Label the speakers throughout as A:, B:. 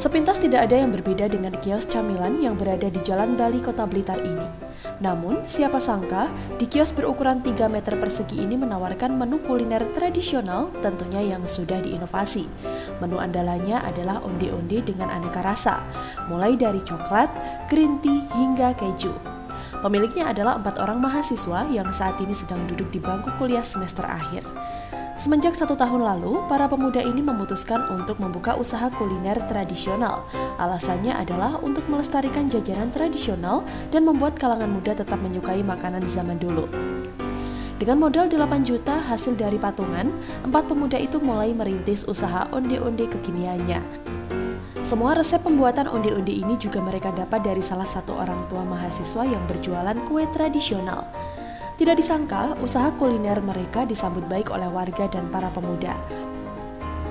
A: Sepintas tidak ada yang berbeda dengan kios camilan yang berada di Jalan Bali, Kota Blitar ini. Namun, siapa sangka di kios berukuran 3 meter persegi ini menawarkan menu kuliner tradisional tentunya yang sudah diinovasi. Menu andalannya adalah onde-onde dengan aneka rasa, mulai dari coklat, green tea, hingga keju. Pemiliknya adalah empat orang mahasiswa yang saat ini sedang duduk di bangku kuliah semester akhir. Semenjak satu tahun lalu, para pemuda ini memutuskan untuk membuka usaha kuliner tradisional. Alasannya adalah untuk melestarikan jajanan tradisional dan membuat kalangan muda tetap menyukai makanan zaman dulu. Dengan modal 8 juta hasil dari patungan, empat pemuda itu mulai merintis usaha onde-onde kekiniannya. Semua resep pembuatan onde-onde ini juga mereka dapat dari salah satu orang tua mahasiswa yang berjualan kue tradisional. Tidak disangka, usaha kuliner mereka disambut baik oleh warga dan para pemuda.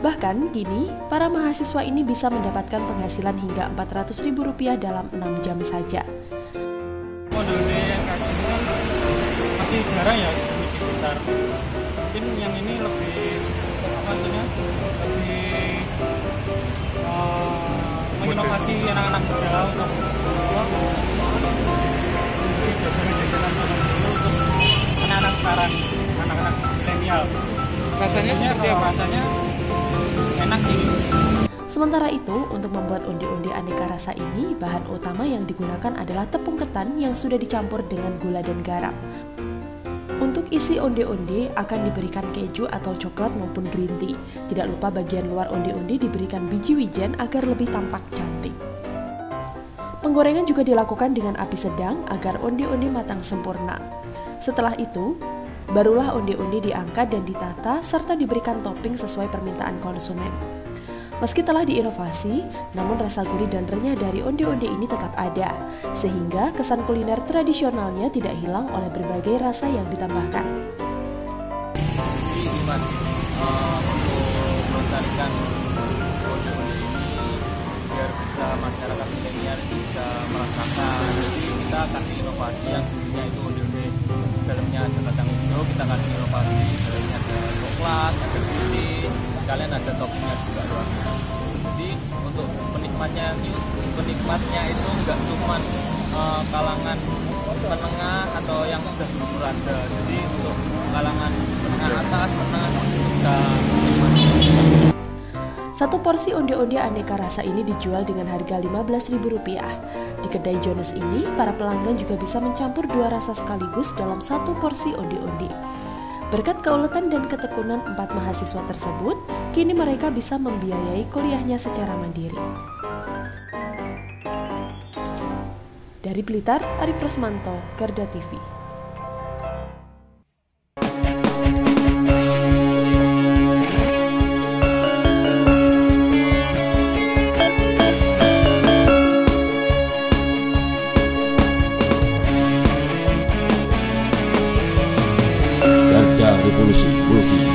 A: Bahkan kini, para mahasiswa ini bisa mendapatkan penghasilan hingga Rp400.000 dalam 6 jam saja.
B: Modulnya yang masih jarang ya di sekitar. Mungkin yang ini lebih apa maksudnya lebih uh, menginovasi anak-anak muda untuk
C: rasanya apa
B: rasanya enak sih
A: Sementara itu, untuk membuat onde-onde aneka rasa ini, bahan utama yang digunakan adalah tepung ketan yang sudah dicampur dengan gula dan garam. Untuk isi onde-onde akan diberikan keju atau coklat maupun green tea. Tidak lupa bagian luar onde-onde diberikan biji wijen agar lebih tampak cantik. Penggorengan juga dilakukan dengan api sedang agar onde-onde matang sempurna. Setelah itu, barulah onde-onde diangkat dan ditata serta diberikan topping sesuai permintaan konsumen. Meski telah diinovasi, namun rasa gurih dan renyah dari onde-onde ini tetap ada, sehingga kesan kuliner tradisionalnya tidak hilang oleh berbagai rasa yang ditambahkan.
D: Ini mas, uh, untuk melestarikan onde-onde ini biar bisa masyarakat milenial bisa merasakan. Kita kasih inovasi yang dulunya itu onde-onde dalamnya ada kacang hijau kita kasih inovasi dalamnya ada coklat ada putih kalian ada toppingnya juga luar jadi untuk penikmatnya penikmatnya itu nggak cuma uh, kalangan menengah atau yang sudah berumur aja jadi untuk kalangan menengah atas menengah bisa
A: satu porsi onde-onde aneka rasa ini dijual dengan harga Rp15.000. Di kedai Jonas ini, para pelanggan juga bisa mencampur dua rasa sekaligus dalam satu porsi onde-onde. Berkat keuletan dan ketekunan empat mahasiswa tersebut, kini mereka bisa membiayai kuliahnya secara mandiri. Dari Blitar, Arif Rosmanto, Garda TV.
E: Revolution Rookie.